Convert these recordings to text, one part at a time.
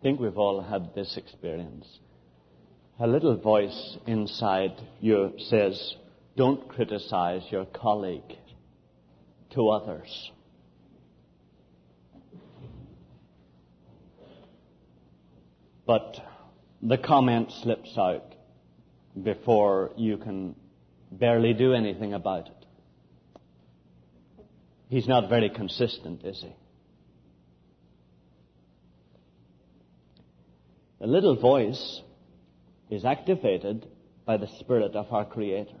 I think we've all had this experience. A little voice inside you says, don't criticize your colleague to others. But the comment slips out before you can barely do anything about it. He's not very consistent, is he? The little voice is activated by the Spirit of our Creator.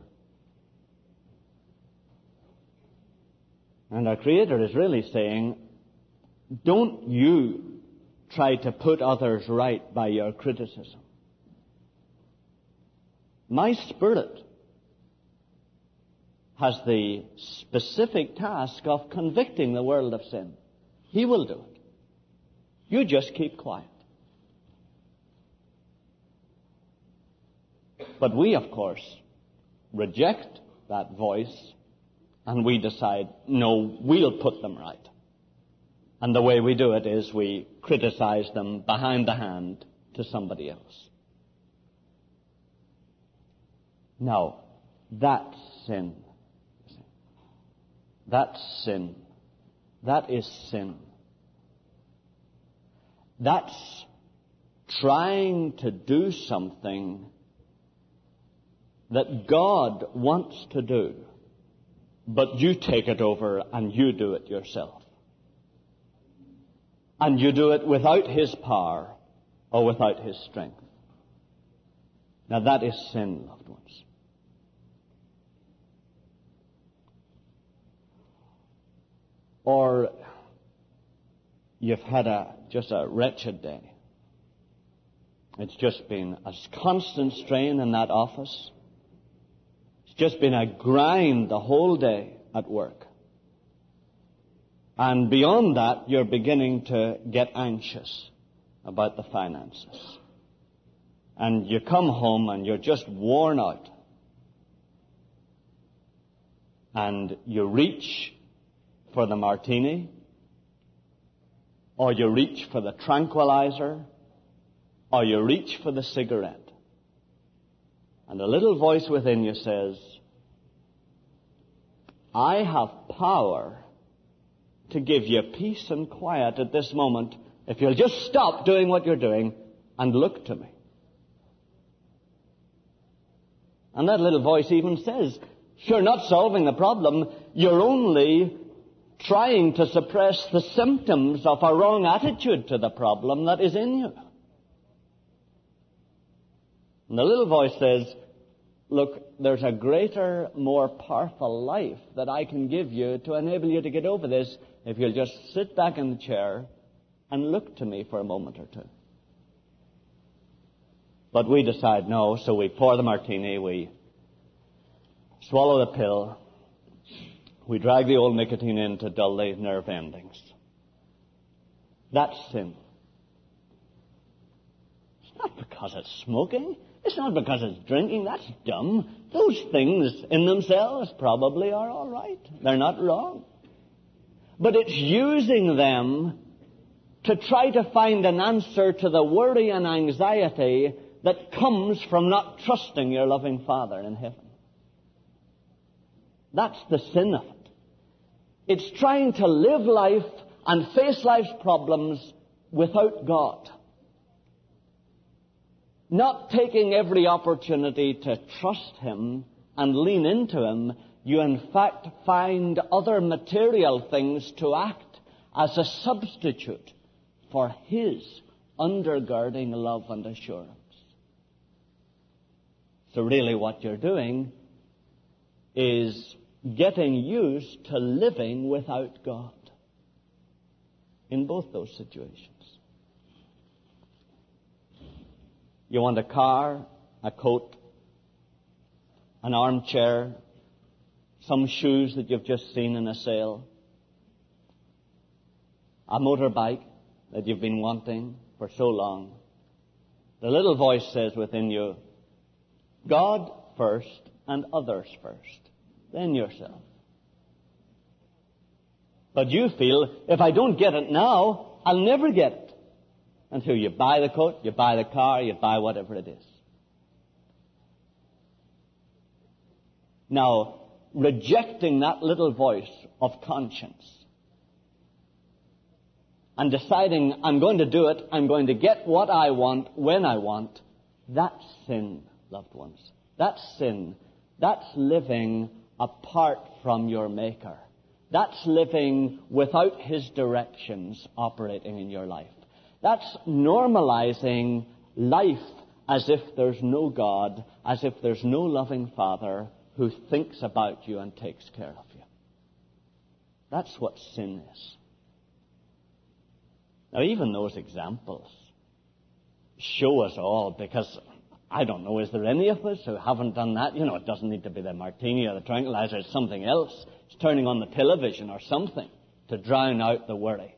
And our Creator is really saying, don't you try to put others right by your criticism. My Spirit has the specific task of convicting the world of sin. He will do it. You just keep quiet. But we, of course, reject that voice and we decide, no, we'll put them right. And the way we do it is we criticize them behind the hand to somebody else. Now, that's sin. That's sin. That is sin. That's trying to do something that God wants to do, but you take it over and you do it yourself. And you do it without His power or without His strength. Now that is sin, loved ones. Or you've had a, just a wretched day. It's just been a constant strain in that office just been a grind the whole day at work. And beyond that, you're beginning to get anxious about the finances. And you come home and you're just worn out. And you reach for the martini, or you reach for the tranquilizer, or you reach for the cigarette. And a little voice within you says, I have power to give you peace and quiet at this moment if you'll just stop doing what you're doing and look to me. And that little voice even says, you're not solving the problem, you're only trying to suppress the symptoms of a wrong attitude to the problem that is in you. And the little voice says, Look, there's a greater, more powerful life that I can give you to enable you to get over this if you'll just sit back in the chair and look to me for a moment or two. But we decide no, so we pour the martini, we swallow the pill, we drag the old nicotine in to dull the nerve endings. That's sin. It's not because it's smoking. It's not because it's drinking. That's dumb. Those things in themselves probably are all right. They're not wrong. But it's using them to try to find an answer to the worry and anxiety that comes from not trusting your loving Father in heaven. That's the sin of it. It's trying to live life and face life's problems without God not taking every opportunity to trust Him and lean into Him, you in fact find other material things to act as a substitute for His undergirding love and assurance. So really what you're doing is getting used to living without God in both those situations. You want a car, a coat, an armchair, some shoes that you've just seen in a sale, a motorbike that you've been wanting for so long. The little voice says within you, God first and others first, then yourself. But you feel, if I don't get it now, I'll never get it. Until you buy the coat, you buy the car, you buy whatever it is. Now, rejecting that little voice of conscience and deciding I'm going to do it, I'm going to get what I want when I want, that's sin, loved ones. That's sin. That's living apart from your Maker. That's living without His directions operating in your life. That's normalizing life as if there's no God, as if there's no loving Father who thinks about you and takes care of you. That's what sin is. Now, even those examples show us all because I don't know, is there any of us who haven't done that? You know, it doesn't need to be the martini or the tranquilizer, it's something else. It's turning on the television or something to drown out the worry.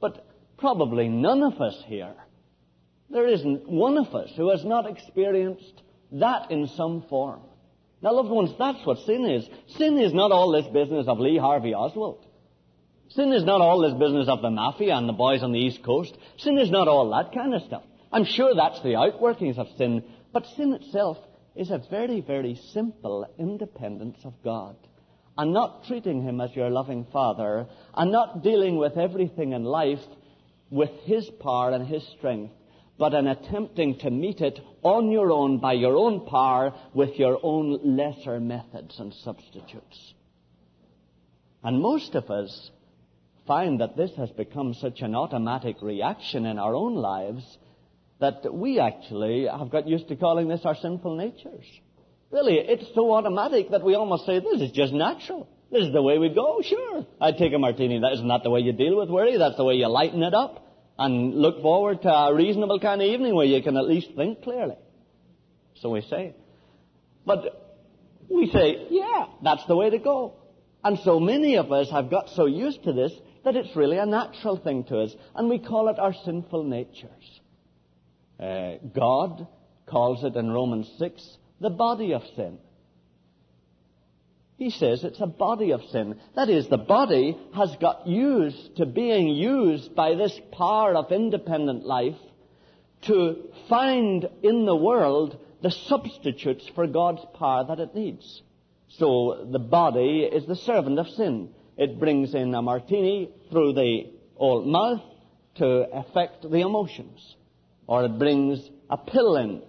But probably none of us here, there isn't one of us who has not experienced that in some form. Now, loved ones, that's what sin is. Sin is not all this business of Lee Harvey Oswald. Sin is not all this business of the mafia and the boys on the East Coast. Sin is not all that kind of stuff. I'm sure that's the outworkings of sin, but sin itself is a very, very simple independence of God. And not treating Him as your loving Father, and not dealing with everything in life with His power and His strength, but in attempting to meet it on your own, by your own power, with your own lesser methods and substitutes. And most of us find that this has become such an automatic reaction in our own lives that we actually have got used to calling this our sinful natures. Really, it's so automatic that we almost say this is just natural. This is the way we go. Sure, I'd take a martini. That isn't that the way you deal with worry. That's the way you lighten it up and look forward to a reasonable kind of evening where you can at least think clearly. So we say. But we say, yeah, that's the way to go. And so many of us have got so used to this that it's really a natural thing to us, and we call it our sinful natures. Uh, God calls it in Romans 6 the body of sin. He says it's a body of sin. That is, the body has got used to being used by this power of independent life to find in the world the substitutes for God's power that it needs. So the body is the servant of sin. It brings in a martini through the old mouth to affect the emotions. Or it brings a pill in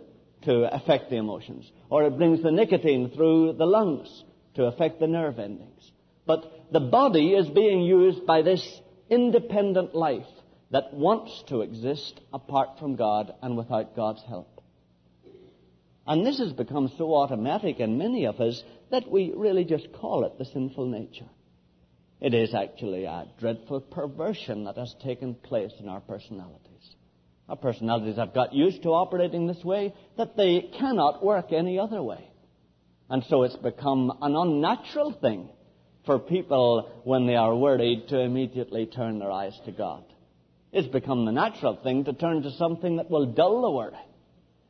to affect the emotions. Or it brings the nicotine through the lungs to affect the nerve endings. But the body is being used by this independent life that wants to exist apart from God and without God's help. And this has become so automatic in many of us that we really just call it the sinful nature. It is actually a dreadful perversion that has taken place in our personalities. Our personalities have got used to operating this way that they cannot work any other way. And so it's become an unnatural thing for people when they are worried to immediately turn their eyes to God. It's become the natural thing to turn to something that will dull the worry.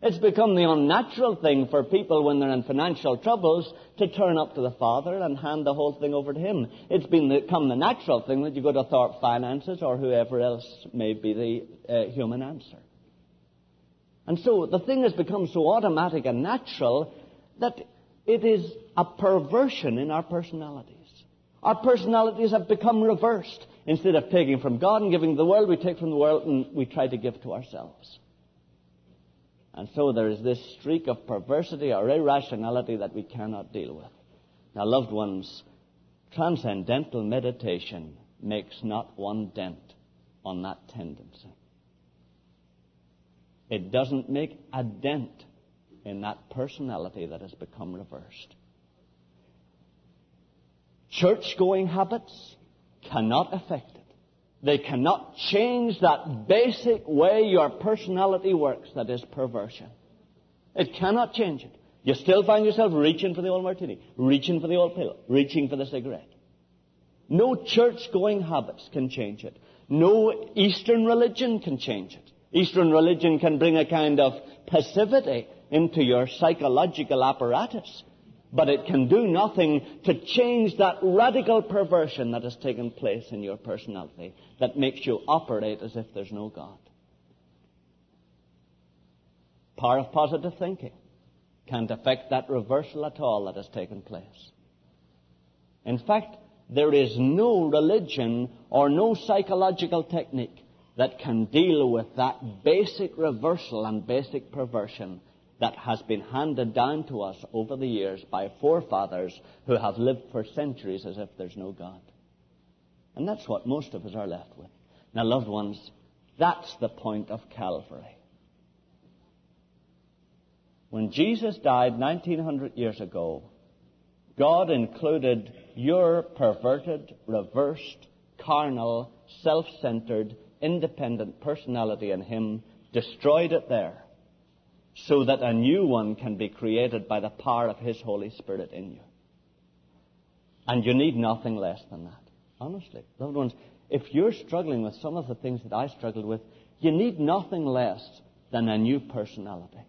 It's become the unnatural thing for people when they're in financial troubles to turn up to the Father and hand the whole thing over to Him. It's become the natural thing that you go to Thorp Finances or whoever else may be the uh, human answer. And so the thing has become so automatic and natural that it is a perversion in our personalities. Our personalities have become reversed. Instead of taking from God and giving to the world, we take from the world and we try to give to ourselves. And so there is this streak of perversity or irrationality that we cannot deal with. Now, loved ones, transcendental meditation makes not one dent on that tendency. It doesn't make a dent in that personality that has become reversed. Church going habits cannot affect it. They cannot change that basic way your personality works, that is perversion. It cannot change it. You still find yourself reaching for the old martini, reaching for the old pill, reaching for the cigarette. No church going habits can change it. No Eastern religion can change it. Eastern religion can bring a kind of passivity into your psychological apparatus but it can do nothing to change that radical perversion that has taken place in your personality that makes you operate as if there's no God. Power of positive thinking can't affect that reversal at all that has taken place. In fact, there is no religion or no psychological technique that can deal with that basic reversal and basic perversion that has been handed down to us over the years by forefathers who have lived for centuries as if there's no God. And that's what most of us are left with. Now, loved ones, that's the point of Calvary. When Jesus died 1900 years ago, God included your perverted, reversed, carnal, self centered, independent personality in Him, destroyed it there, so that a new one can be created by the power of His Holy Spirit in you. And you need nothing less than that. Honestly. Loved ones, if you're struggling with some of the things that I struggled with, you need nothing less than a new personality.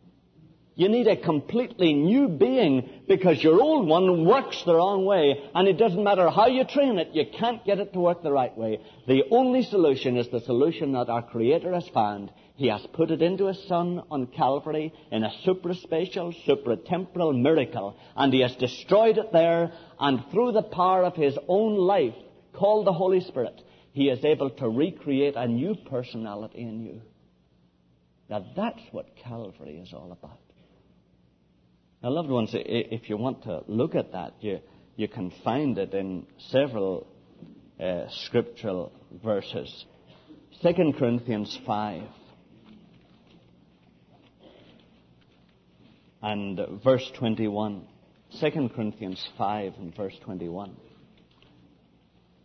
You need a completely new being because your old one works the wrong way and it doesn't matter how you train it, you can't get it to work the right way. The only solution is the solution that our Creator has found. He has put it into His Son on Calvary in a supraspatial, supratemporal miracle and He has destroyed it there and through the power of His own life, called the Holy Spirit, He is able to recreate a new personality in you. Now that's what Calvary is all about. Now, loved ones, if you want to look at that, you, you can find it in several uh, scriptural verses. 2 Corinthians 5 and verse 21. 2 Corinthians 5 and verse 21.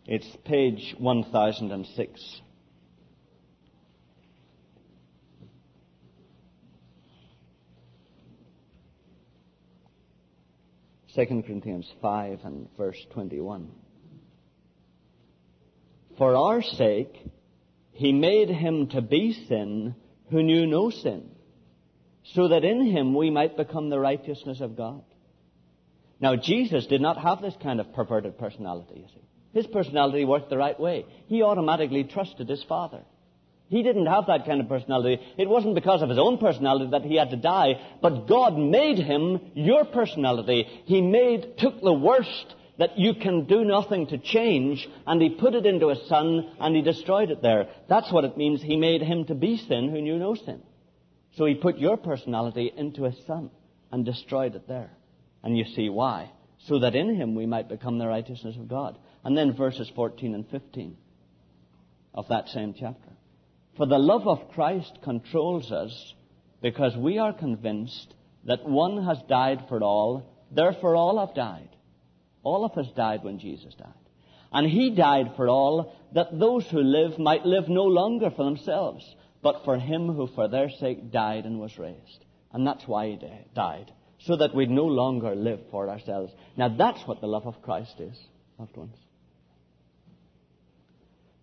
It's page 1006. Second Corinthians 5 and verse 21. For our sake, he made him to be sin who knew no sin, so that in him we might become the righteousness of God. Now, Jesus did not have this kind of perverted personality, you see. His personality worked the right way. He automatically trusted his Father. He didn't have that kind of personality. It wasn't because of his own personality that he had to die, but God made him your personality. He made, took the worst that you can do nothing to change, and he put it into his son, and he destroyed it there. That's what it means. He made him to be sin who knew no sin. So he put your personality into his son, and destroyed it there. And you see why. So that in him we might become the righteousness of God. And then verses 14 and 15 of that same chapter. For the love of Christ controls us because we are convinced that one has died for all, therefore all have died. All of us died when Jesus died. And he died for all that those who live might live no longer for themselves, but for him who for their sake died and was raised. And that's why he died, so that we'd no longer live for ourselves. Now that's what the love of Christ is, loved ones.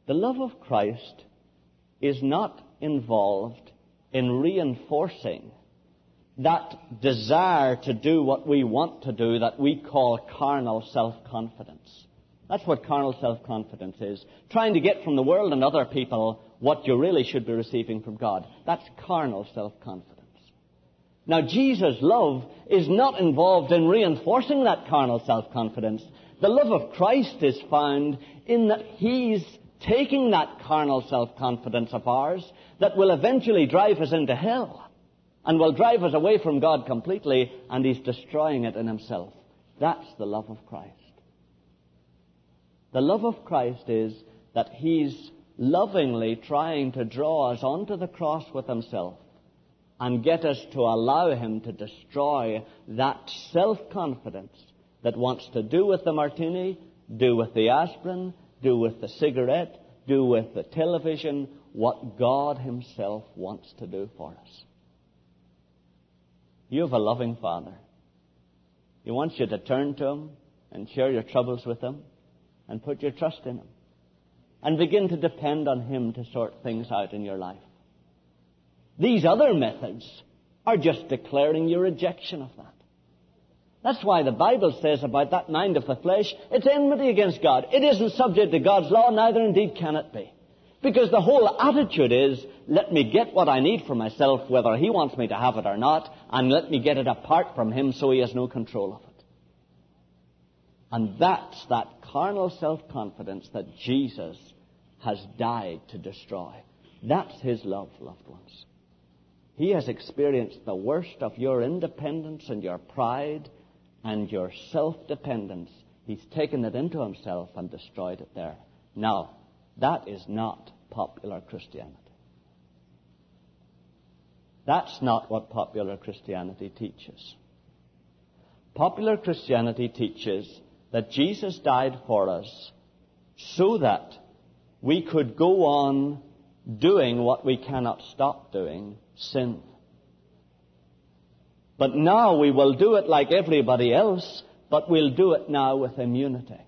The love of Christ is not involved in reinforcing that desire to do what we want to do that we call carnal self-confidence. That's what carnal self-confidence is. Trying to get from the world and other people what you really should be receiving from God. That's carnal self-confidence. Now, Jesus' love is not involved in reinforcing that carnal self-confidence. The love of Christ is found in that He's taking that carnal self-confidence of ours that will eventually drive us into hell and will drive us away from God completely, and He's destroying it in Himself. That's the love of Christ. The love of Christ is that He's lovingly trying to draw us onto the cross with Himself and get us to allow Him to destroy that self-confidence that wants to do with the martini, do with the aspirin, do with the cigarette, do with the television, what God Himself wants to do for us. You have a loving Father. He wants you to turn to Him and share your troubles with Him and put your trust in Him and begin to depend on Him to sort things out in your life. These other methods are just declaring your rejection of that. That's why the Bible says about that mind of the flesh, it's enmity against God. It isn't subject to God's law, neither indeed can it be. Because the whole attitude is, let me get what I need for myself, whether he wants me to have it or not, and let me get it apart from him so he has no control of it. And that's that carnal self-confidence that Jesus has died to destroy. That's his love, loved ones. He has experienced the worst of your independence and your pride and your self-dependence. He's taken it into himself and destroyed it there. Now, that is not popular Christianity. That's not what popular Christianity teaches. Popular Christianity teaches that Jesus died for us so that we could go on doing what we cannot stop doing, sin. But now we will do it like everybody else, but we'll do it now with immunity.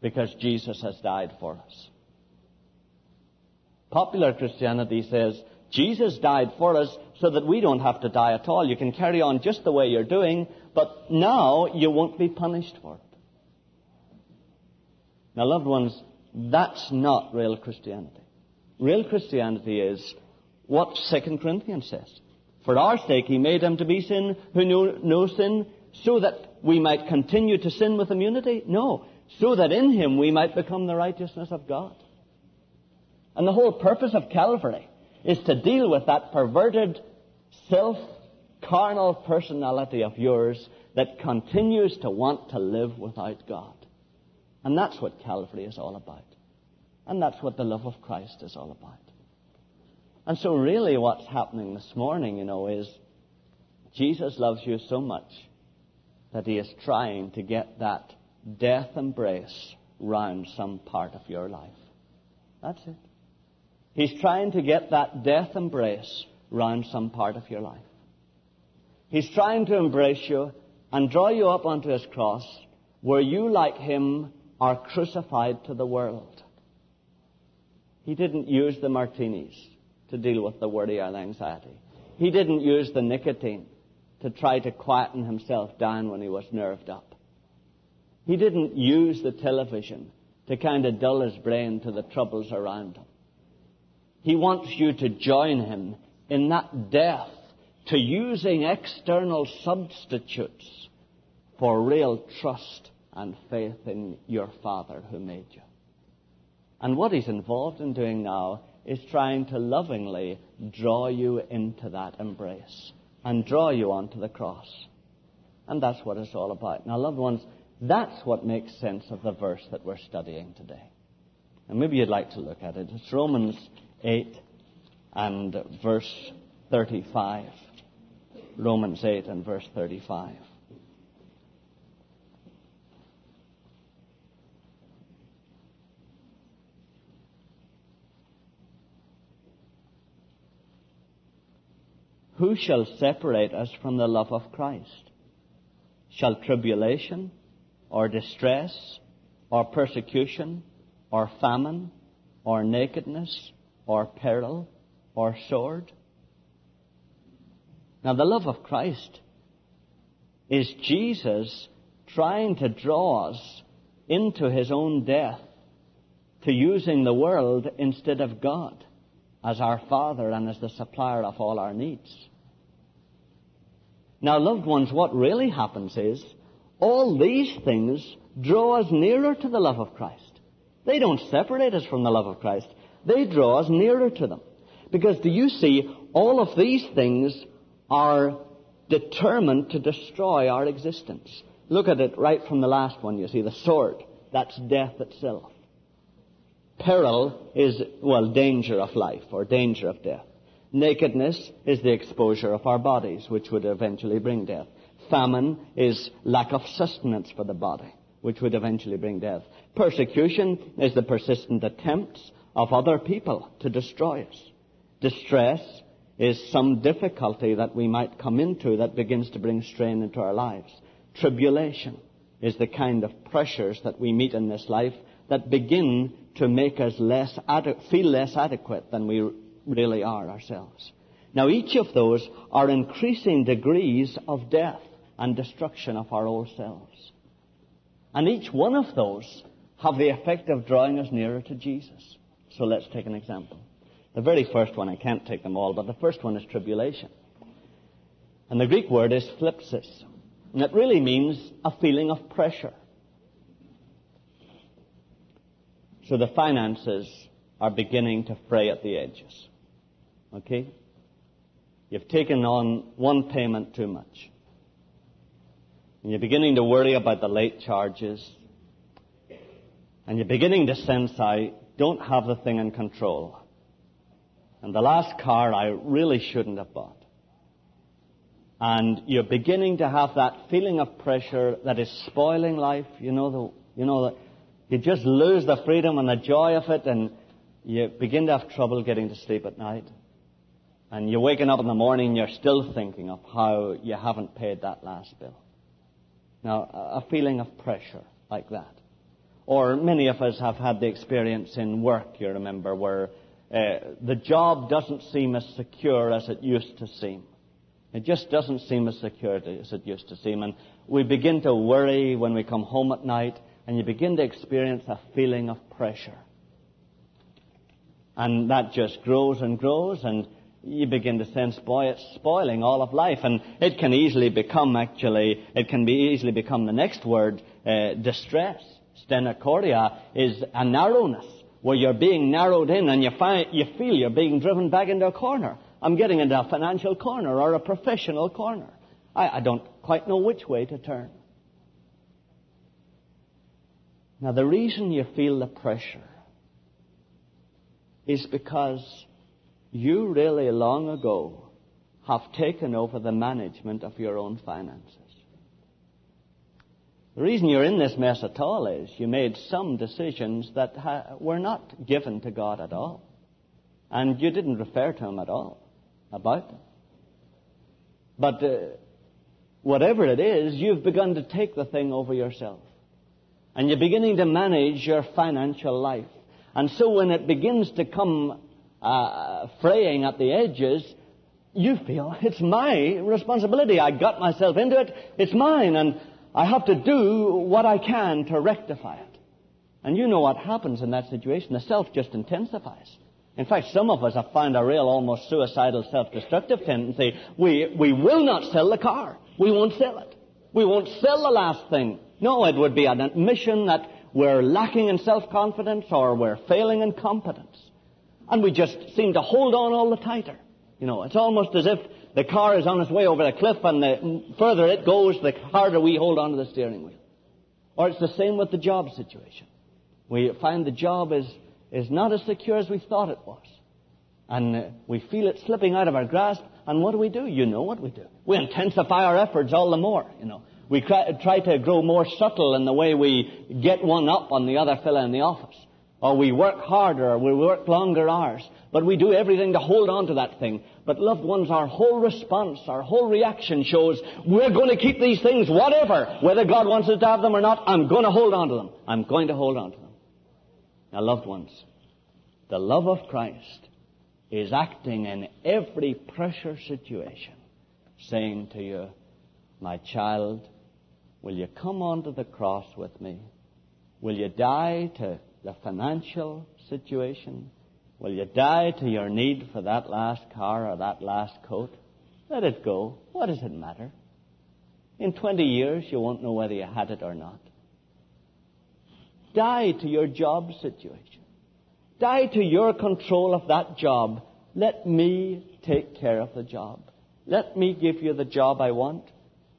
Because Jesus has died for us. Popular Christianity says Jesus died for us so that we don't have to die at all. You can carry on just the way you're doing, but now you won't be punished for it. Now, loved ones, that's not real Christianity. Real Christianity is what 2 Corinthians says. For our sake he made him to be sin who knew no sin, so that we might continue to sin with immunity? No, so that in him we might become the righteousness of God. And the whole purpose of Calvary is to deal with that perverted, self carnal personality of yours that continues to want to live without God. And that's what Calvary is all about. And that's what the love of Christ is all about. And so, really, what's happening this morning, you know, is Jesus loves you so much that he is trying to get that death embrace round some part of your life. That's it. He's trying to get that death embrace round some part of your life. He's trying to embrace you and draw you up onto his cross where you, like him, are crucified to the world. He didn't use the martinis to deal with the worry or the anxiety. He didn't use the nicotine to try to quieten himself down when he was nerved up. He didn't use the television to kind of dull his brain to the troubles around him. He wants you to join him in that death to using external substitutes for real trust and faith in your Father who made you. And what he's involved in doing now is trying to lovingly draw you into that embrace and draw you onto the cross. And that's what it's all about. Now, loved ones, that's what makes sense of the verse that we're studying today. And maybe you'd like to look at it. It's Romans 8 and verse 35. Romans 8 and verse 35. Who shall separate us from the love of Christ? Shall tribulation, or distress, or persecution, or famine, or nakedness, or peril, or sword? Now, the love of Christ is Jesus trying to draw us into his own death to using the world instead of God as our Father and as the supplier of all our needs. Now, loved ones, what really happens is all these things draw us nearer to the love of Christ. They don't separate us from the love of Christ. They draw us nearer to them. Because do you see, all of these things are determined to destroy our existence. Look at it right from the last one, you see, the sword. That's death itself. Peril is, well, danger of life or danger of death. Nakedness is the exposure of our bodies, which would eventually bring death. Famine is lack of sustenance for the body, which would eventually bring death. Persecution is the persistent attempts of other people to destroy us. Distress is some difficulty that we might come into that begins to bring strain into our lives. Tribulation is the kind of pressures that we meet in this life that begin to make us less feel less adequate than we really are ourselves. Now, each of those are increasing degrees of death and destruction of our old selves. And each one of those have the effect of drawing us nearer to Jesus. So let's take an example. The very first one, I can't take them all, but the first one is tribulation. And the Greek word is thlipsis. And it really means a feeling of pressure. So the finances are beginning to fray at the edges. Okay? You've taken on one payment too much. And you're beginning to worry about the late charges. And you're beginning to sense I don't have the thing in control. And the last car I really shouldn't have bought. And you're beginning to have that feeling of pressure that is spoiling life. You know, the, you know, the, you just lose the freedom and the joy of it and you begin to have trouble getting to sleep at night. And you're waking up in the morning, and you're still thinking of how you haven't paid that last bill. Now, a feeling of pressure like that. Or many of us have had the experience in work, you remember, where uh, the job doesn't seem as secure as it used to seem. It just doesn't seem as secure as it used to seem. And we begin to worry when we come home at night, and you begin to experience a feeling of pressure. And that just grows and grows, and you begin to sense, boy, it's spoiling all of life. And it can easily become, actually, it can be easily become the next word, uh, distress. Stenochoria is a narrowness, where you're being narrowed in and you, you feel you're being driven back into a corner. I'm getting into a financial corner or a professional corner. I, I don't quite know which way to turn. Now, the reason you feel the pressure is because you really long ago have taken over the management of your own finances. The reason you're in this mess at all is you made some decisions that ha- were not given to God at all. And you didn't refer to Him at all about them. But uh, whatever it is, you've begun to take the thing over yourself. And you're beginning to manage your financial life. And so when it begins to come uh, fraying at the edges, you feel it's my responsibility. I got myself into it. It's mine. And I have to do what I can to rectify it. And you know what happens in that situation. The self just intensifies. In fact, some of us have found a real almost suicidal self-destructive tendency. We, we will not sell the car. We won't sell it. We won't sell the last thing. No, it would be an admission that we're lacking in self-confidence or we're failing in competence. And we just seem to hold on all the tighter. You know, it's almost as if the car is on its way over the cliff and the further it goes, the harder we hold on to the steering wheel. Or it's the same with the job situation. We find the job is is not as secure as we thought it was. And uh, we feel it slipping out of our grasp. And what do we do? You know what we do. We intensify our efforts all the more, you know. We try, try to grow more subtle in the way we get one up on the other fellow in the office. Or we work harder, or we work longer hours. But we do everything to hold on to that thing. But loved ones, our whole response, our whole reaction shows we're going to keep these things, whatever. Whether God wants us to have them or not, I'm going to hold on to them. I'm going to hold on to them. Now, loved ones, the love of Christ is acting in every pressure situation, saying to you, My child, will you come onto the cross with me? Will you die to the financial situation? Will you die to your need for that last car or that last coat? Let it go. What does it matter? In 20 years, you won't know whether you had it or not die to your job situation. Die to your control of that job. Let me take care of the job. Let me give you the job I want.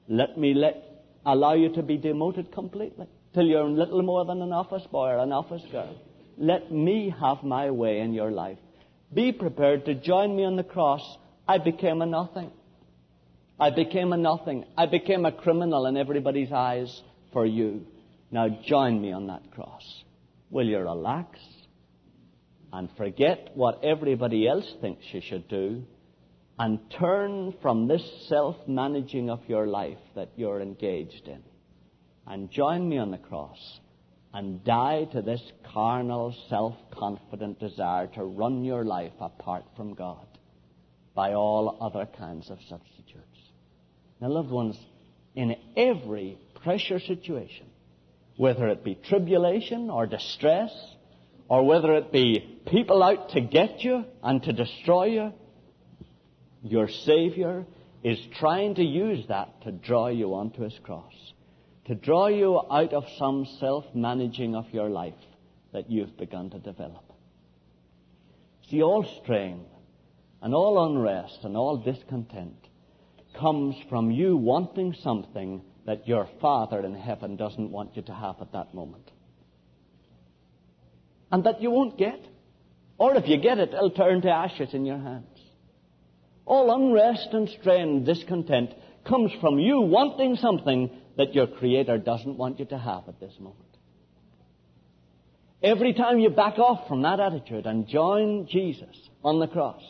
Let me let, allow you to be demoted completely till you're little more than an office boy or an office girl. Let me have my way in your life. Be prepared to join me on the cross. I became a nothing. I became a nothing. I became a criminal in everybody's eyes for you. Now join me on that cross. Will you relax and forget what everybody else thinks you should do and turn from this self managing of your life that you're engaged in and join me on the cross and die to this carnal, self confident desire to run your life apart from God by all other kinds of substitutes. Now, loved ones, in every pressure situation, whether it be tribulation or distress or whether it be people out to get you and to destroy you, your Savior is trying to use that to draw you onto His cross, to draw you out of some self managing of your life that you've begun to develop. See, all strain and all unrest and all discontent comes from you wanting something that your Father in heaven doesn't want you to have at that moment. And that you won't get. Or if you get it, it'll turn to ashes in your hands. All unrest and strain discontent comes from you wanting something that your Creator doesn't want you to have at this moment. Every time you back off from that attitude and join Jesus on the cross,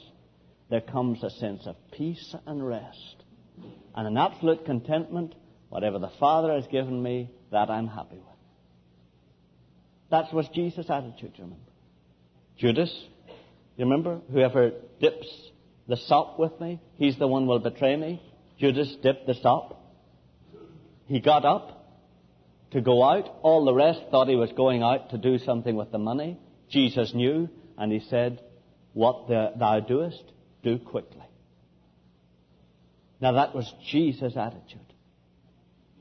there comes a sense of peace and rest and an absolute contentment. Whatever the Father has given me, that I'm happy with. That was Jesus' attitude, you remember. Judas, you remember? Whoever dips the sop with me, he's the one will betray me. Judas dipped the sop. He got up to go out. All the rest thought he was going out to do something with the money. Jesus knew, and he said, What thou doest, do quickly. Now that was Jesus' attitude.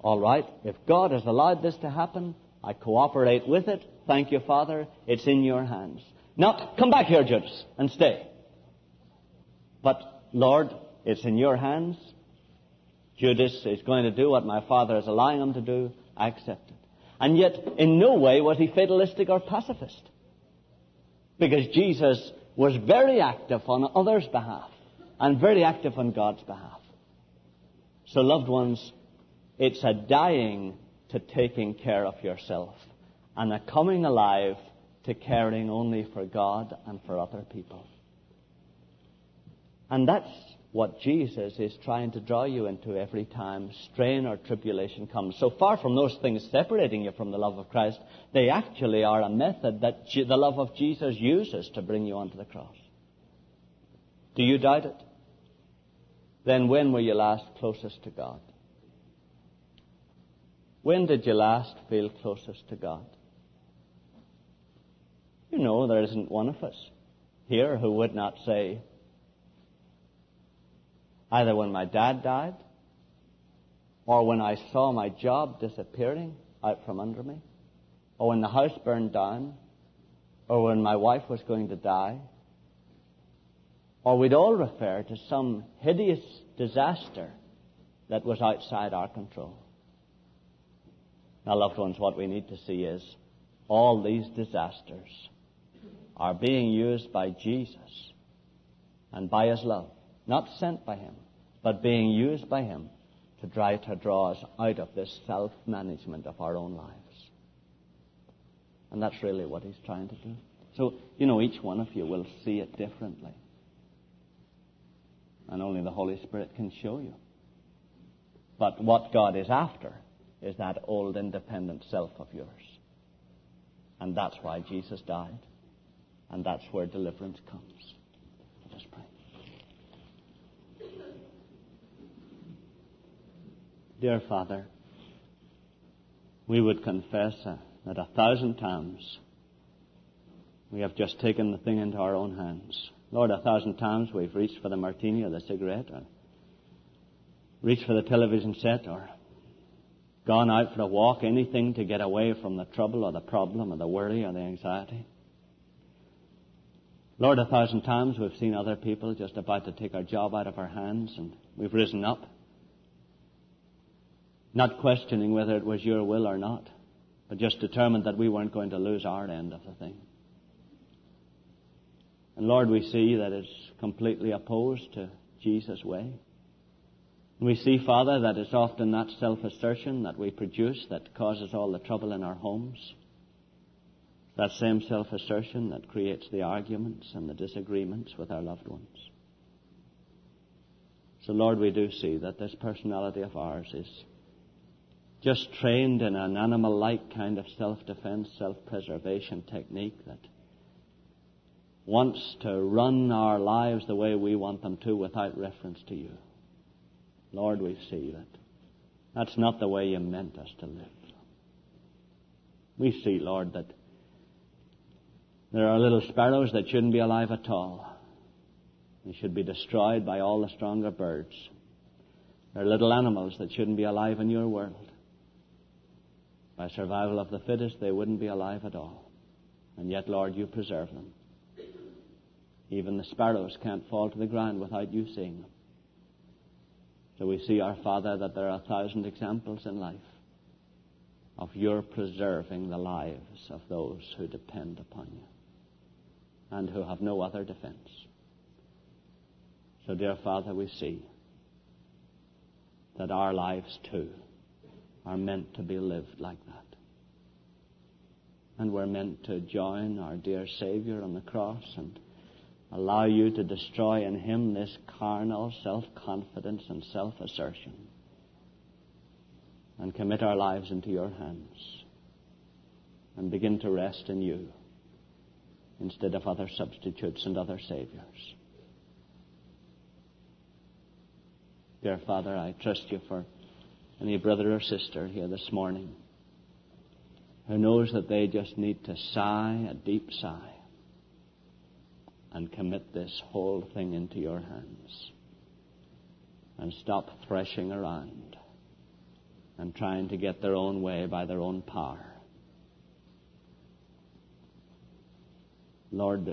All right, if God has allowed this to happen, I cooperate with it. Thank you, Father. It's in your hands. Not come back here, Judas, and stay. But, Lord, it's in your hands. Judas is going to do what my Father is allowing him to do. I accept it. And yet, in no way was he fatalistic or pacifist. Because Jesus was very active on others' behalf and very active on God's behalf. So, loved ones, it's a dying to taking care of yourself and a coming alive to caring only for God and for other people. And that's what Jesus is trying to draw you into every time strain or tribulation comes. So far from those things separating you from the love of Christ, they actually are a method that the love of Jesus uses to bring you onto the cross. Do you doubt it? Then when were you last closest to God? When did you last feel closest to God? You know, there isn't one of us here who would not say, either when my dad died, or when I saw my job disappearing out from under me, or when the house burned down, or when my wife was going to die, or we'd all refer to some hideous disaster that was outside our control. Now, loved ones, what we need to see is all these disasters are being used by Jesus and by His love, not sent by Him, but being used by Him to try to draw us out of this self management of our own lives. And that's really what He's trying to do. So, you know, each one of you will see it differently. And only the Holy Spirit can show you. But what God is after is that old independent self of yours. And that's why Jesus died. And that's where deliverance comes. Let us pray. Dear Father, we would confess uh, that a thousand times we have just taken the thing into our own hands. Lord, a thousand times we've reached for the martini or the cigarette or reached for the television set or gone out for a walk, anything to get away from the trouble or the problem or the worry or the anxiety. Lord, a thousand times we've seen other people just about to take our job out of our hands and we've risen up, not questioning whether it was your will or not, but just determined that we weren't going to lose our end of the thing. And Lord, we see that it's completely opposed to Jesus' way. We see, Father, that it's often that self assertion that we produce that causes all the trouble in our homes. That same self assertion that creates the arguments and the disagreements with our loved ones. So, Lord, we do see that this personality of ours is just trained in an animal like kind of self defense, self preservation technique that wants to run our lives the way we want them to without reference to you. Lord, we see that that's not the way you meant us to live. We see, Lord, that There are little sparrows that shouldn't be alive at all. They should be destroyed by all the stronger birds. There are little animals that shouldn't be alive in your world. By survival of the fittest, they wouldn't be alive at all. And yet, Lord, you preserve them. Even the sparrows can't fall to the ground without you seeing them. So we see, our Father, that there are a thousand examples in life of your preserving the lives of those who depend upon you and who have no other defense. So, dear Father, we see that our lives too are meant to be lived like that. And we're meant to join our dear Savior on the cross and allow you to destroy in him this carnal self confidence and self assertion and commit our lives into your hands and begin to rest in you instead of other substitutes and other saviors. Dear Father, I trust you for any brother or sister here this morning who knows that they just need to sigh a deep sigh and commit this whole thing into your hands and stop threshing around and trying to get their own way by their own power. Lord,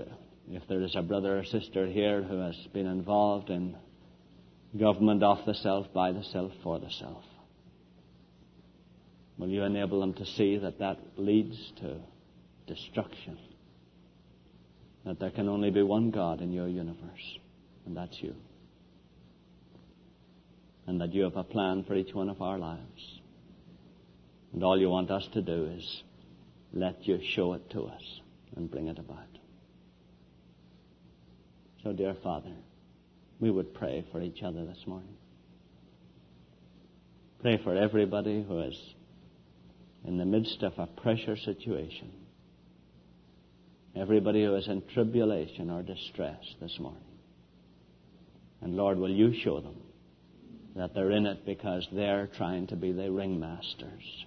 if there is a brother or sister here who has been involved in government of the self, by the self, for the self, will you enable them to see that that leads to destruction? That there can only be one God in your universe, and that's you. And that you have a plan for each one of our lives. And all you want us to do is let you show it to us and bring it about. So, dear Father, we would pray for each other this morning. Pray for everybody who is in the midst of a pressure situation. Everybody who is in tribulation or distress this morning. And Lord, will you show them that they're in it because they're trying to be the ringmasters.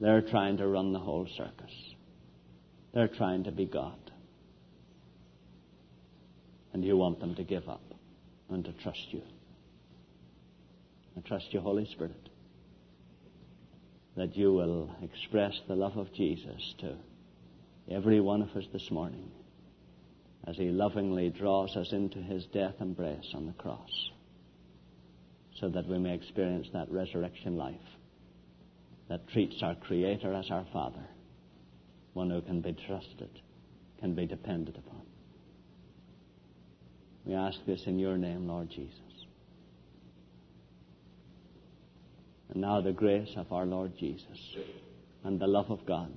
They're trying to run the whole circus. They're trying to be God and you want them to give up and to trust you. I trust you, Holy Spirit, that you will express the love of Jesus to every one of us this morning as he lovingly draws us into his death embrace on the cross so that we may experience that resurrection life that treats our Creator as our Father, one who can be trusted, can be depended upon. We ask this in your name, Lord Jesus. And now the grace of our Lord Jesus and the love of God